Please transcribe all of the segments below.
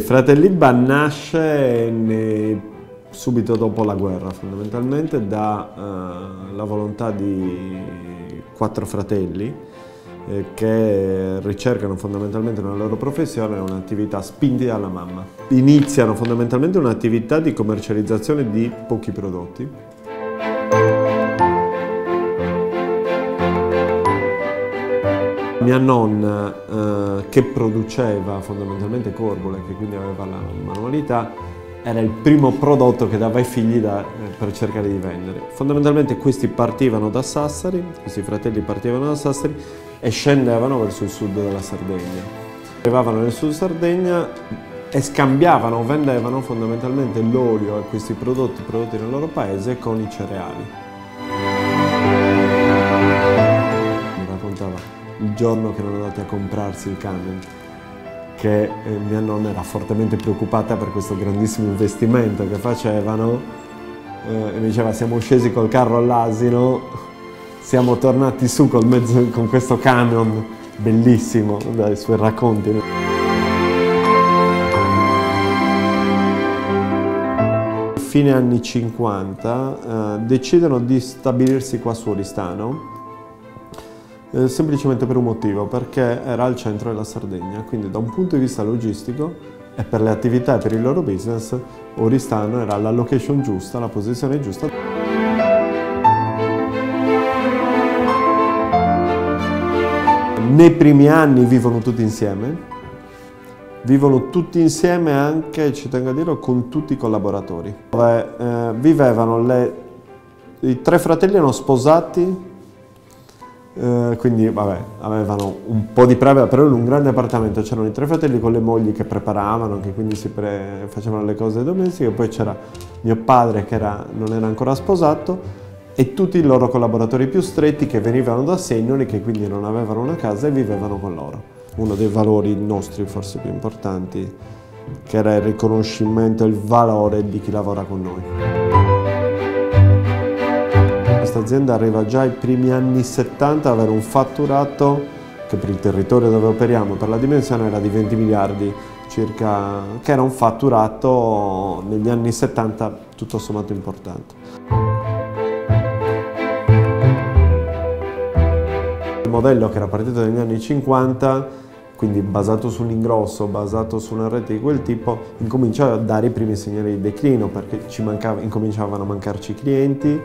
Fratelli Ban nasce ne, subito dopo la guerra, fondamentalmente dalla uh, volontà di quattro fratelli eh, che ricercano fondamentalmente nella loro professione un'attività spinti dalla mamma. Iniziano fondamentalmente un'attività di commercializzazione di pochi prodotti Mia nonna, eh, che produceva fondamentalmente corbole, che quindi aveva la manualità, era il primo prodotto che dava ai figli da, eh, per cercare di vendere. Fondamentalmente questi partivano da Sassari, questi fratelli partivano da Sassari e scendevano verso il sud della Sardegna. Arrivavano nel sud Sardegna e scambiavano, vendevano fondamentalmente l'olio e questi prodotti prodotti nel loro paese con i cereali. Il giorno che erano andati a comprarsi il camion che eh, mia nonna era fortemente preoccupata per questo grandissimo investimento che facevano eh, e mi diceva siamo scesi col carro all'asino siamo tornati su mezzo, con questo camion bellissimo dai suoi racconti. Fine anni 50 eh, decidono di stabilirsi qua su Oristano eh, semplicemente per un motivo, perché era al centro della Sardegna, quindi da un punto di vista logistico e per le attività e per il loro business, Oristano era la location giusta, la posizione giusta. Nei primi anni vivono tutti insieme, vivono tutti insieme anche, ci tengo a dirlo, con tutti i collaboratori. Dove, eh, vivevano le, i tre fratelli erano sposati eh, quindi vabbè, avevano un po' di previa, però in un grande appartamento c'erano i tre fratelli con le mogli che preparavano, che quindi si facevano le cose domestiche, poi c'era mio padre che era, non era ancora sposato e tutti i loro collaboratori più stretti che venivano da Segnoli, che quindi non avevano una casa e vivevano con loro. Uno dei valori nostri forse più importanti, che era il riconoscimento e il valore di chi lavora con noi questa azienda arriva già ai primi anni 70 ad avere un fatturato che per il territorio dove operiamo, per la dimensione era di 20 miliardi circa, che era un fatturato negli anni 70 tutto sommato importante. Il modello che era partito negli anni 50 quindi basato sull'ingrosso, basato su una rete di quel tipo, incominciava a dare i primi segnali di declino perché mancava, incominciavano a mancarci clienti,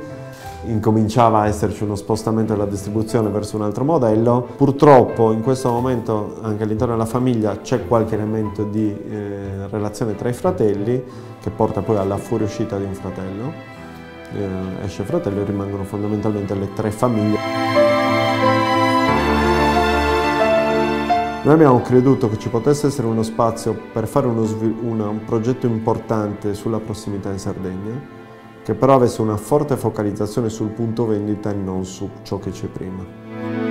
incominciava a esserci uno spostamento della distribuzione verso un altro modello. Purtroppo in questo momento anche all'interno della famiglia c'è qualche elemento di eh, relazione tra i fratelli che porta poi alla fuoriuscita di un fratello. Eh, esce fratello e rimangono fondamentalmente le tre famiglie. Noi abbiamo creduto che ci potesse essere uno spazio per fare uno, un progetto importante sulla prossimità in Sardegna che però avesse una forte focalizzazione sul punto vendita e non su ciò che c'è prima.